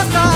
걷어